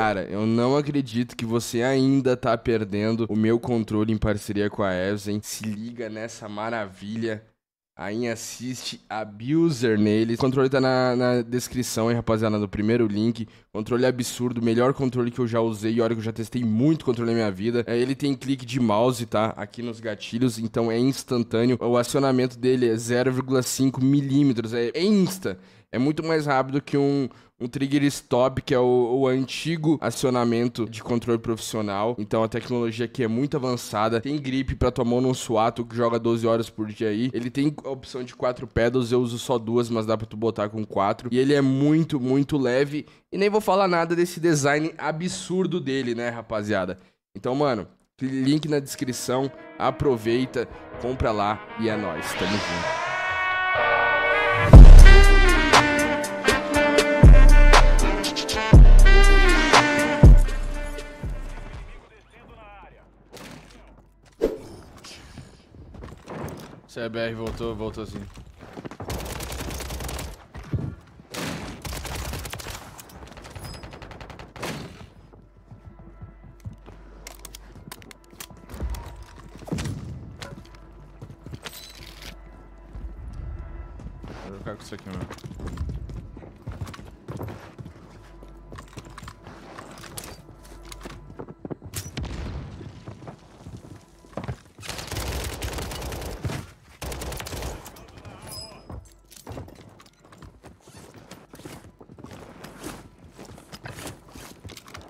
Cara, eu não acredito que você ainda tá perdendo o meu controle em parceria com a Evzen. Se liga nessa maravilha. Aí assiste Abuser nele. O controle tá na, na descrição aí, rapaziada, no primeiro link. Controle absurdo, melhor controle que eu já usei. E olha que eu já testei muito controle na minha vida. É, ele tem clique de mouse, tá? Aqui nos gatilhos, então é instantâneo. O acionamento dele é 0,5 milímetros, é insta. É muito mais rápido que um, um trigger stop, que é o, o, antigo acionamento de controle profissional. Então a tecnologia aqui é muito avançada. Tem grip para tua mão não suar, tu que joga 12 horas por dia aí. Ele tem a opção de quatro pedals, eu uso só duas, mas dá pra tu botar com quatro. E ele é muito, muito leve. E nem vou falar nada desse design absurdo dele, né, rapaziada? Então, mano, link na descrição, aproveita, compra lá e é nóis. Tamo junto. CBR voltou, voltou sim. Vou ficar com isso aqui mesmo.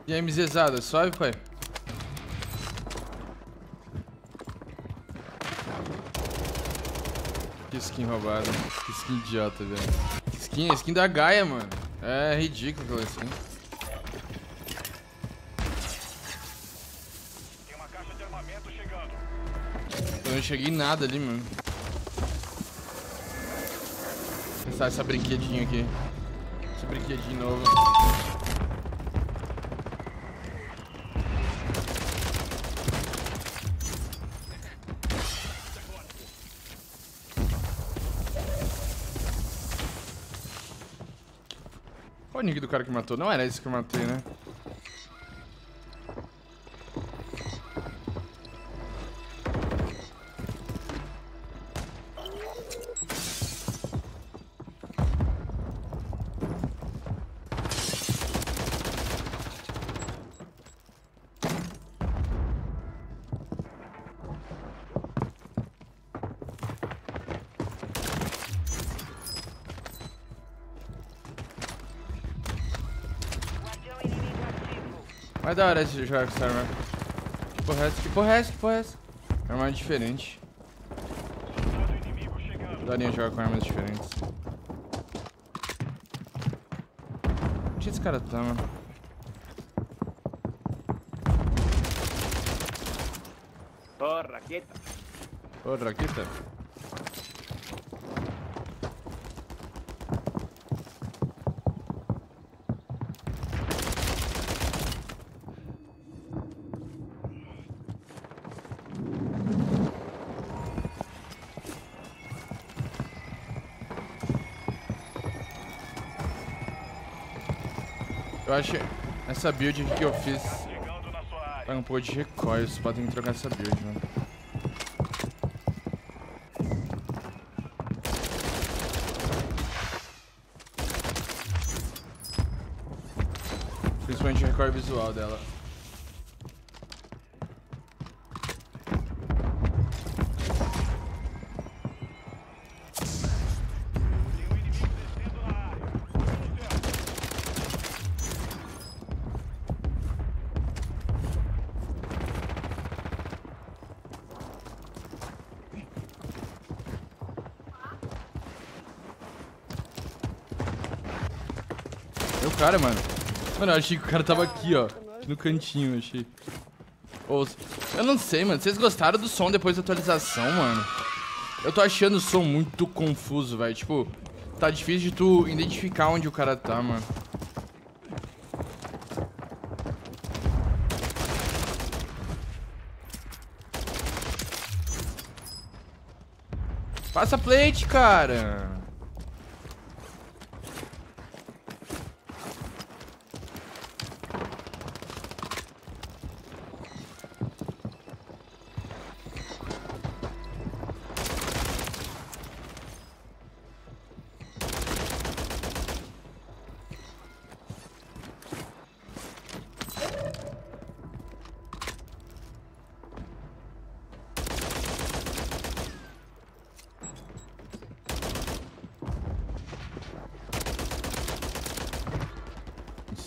E aí, MZzada, suave, pai? Que skin roubada. Que skin idiota, velho. Skin? Skin da Gaia, mano. É ridículo aquela skin. Tem uma caixa de armamento chegando. Eu não cheguei em nada ali, mano. Vou testar essa brinquedinho aqui. Esse brinquedinho novo. Qual o nick do cara que matou? Não era esse que eu matei, né? Mas da hora esse jogar com essa arma. Que porra é essa? Que porra é essa? Que porra é essa? Arma é diferente. Daria jogar com armas diferentes. Onde esse cara tá, mano? Ô, raqueta. Ô, raqueta. Eu acho essa build aqui que eu fiz tá um pouco de recoil, vocês podem trocar essa build, mano. Principalmente o recoil visual dela. Cara, mano. Mano, eu achei que o cara tava aqui, ó. No cantinho, eu achei. Oh, eu não sei, mano. Vocês gostaram do som depois da atualização, mano? Eu tô achando o som muito confuso, velho. Tipo, tá difícil de tu identificar onde o cara tá, mano. Passa plate, cara.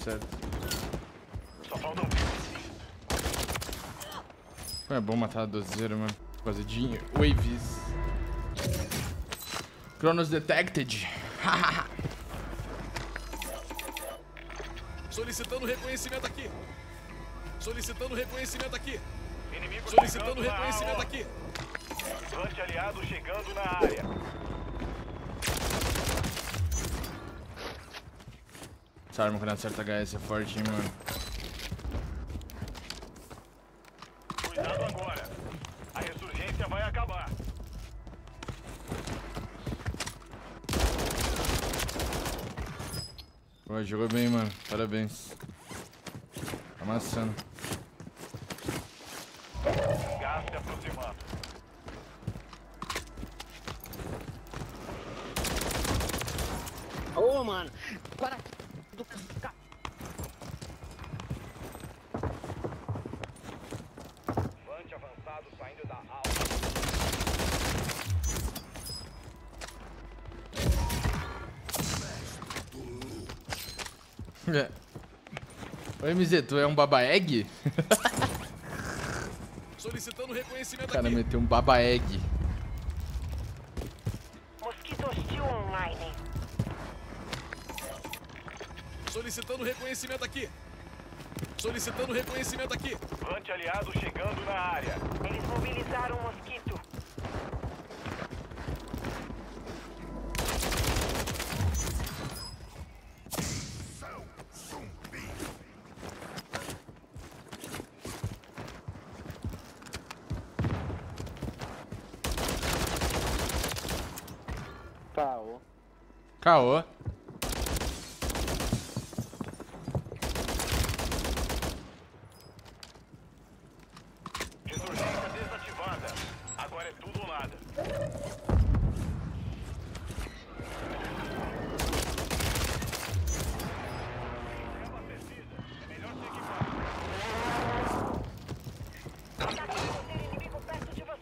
Só faltam 20. Como é bom matar a dozeira, mano. Fazer dinheiro. Waves. Cronos detected. Solicitando reconhecimento aqui. Solicitando reconhecimento aqui. Inimigo Solicitando reconhecimento aqui. Levante aliado chegando na área. Essa arma quando acerta HS é forte, hein, mano. Cuidado agora. A ressurgência vai acabar. Pô, jogou bem, mano. Parabéns. Amassando. Gás se aproximando. Ô, mano. Para do ca... Levante avançado saindo da AO. É. Oi, MZ, tu é um baba egg? Solicitando reconhecimento O cara aqui. meteu um baba egg. Mosquito hostil online. Solicitando reconhecimento aqui. Solicitando reconhecimento aqui. Levante aliado chegando na área. Eles mobilizaram o mosquito. Caô. Ressurgência desativada. Agora é tudo ou nada.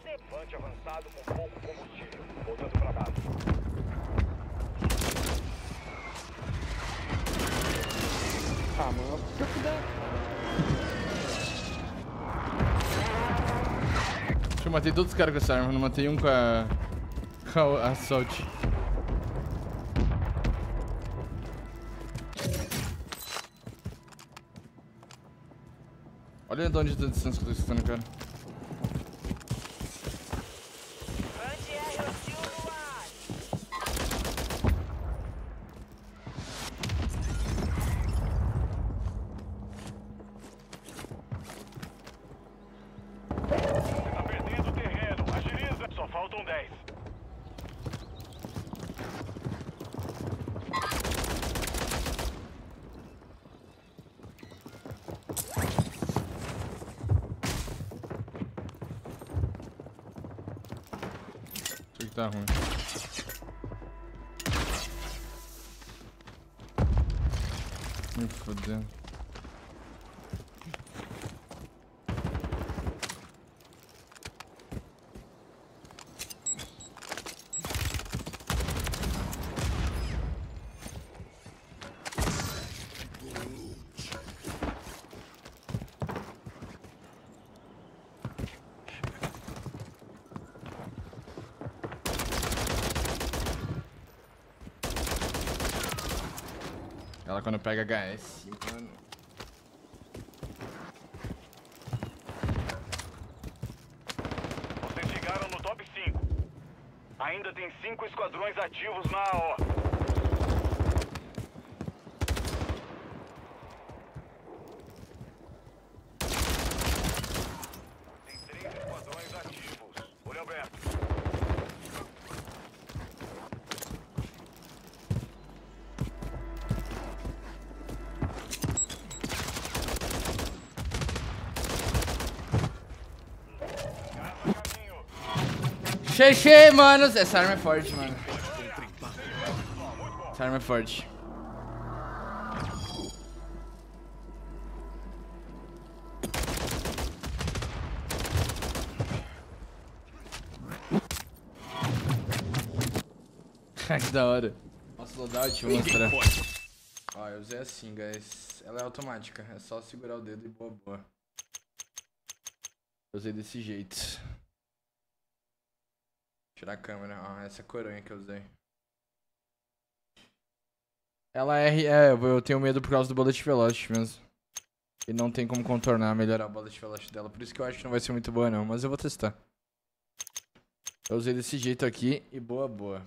Levante avançado com pouco combustível. Voltando pra base. Ah, mano. Se eu puder. Acho que eu matei todos os caras com essa arma, não matei um com a. com a assault. Olha de onde tá a distância que eu tô escutando, cara. Tá ruim. Me fodendo. Ela quando pega HS, mano. Vocês chegaram no top 5. Ainda tem 5 esquadrões ativos na AO. Xexê, manos! Essa arma é forte, mano. Essa arma é forte. que da hora. Nossa, loadout, vou mostrar. Ó, eu usei assim, guys. Ela é automática. É só segurar o dedo e boa, boa. Eu usei desse jeito. Tirar a câmera. Ó, essa coronha que eu usei. Ela é, é, eu eu tenho medo por causa do Bullet Velocity mesmo. E não tem como contornar, melhorar o Bullet Velocity dela. Por isso que eu acho que não vai ser muito boa não, mas eu vou testar. Eu usei desse jeito aqui e boa, boa.